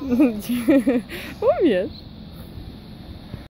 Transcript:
Umiesz.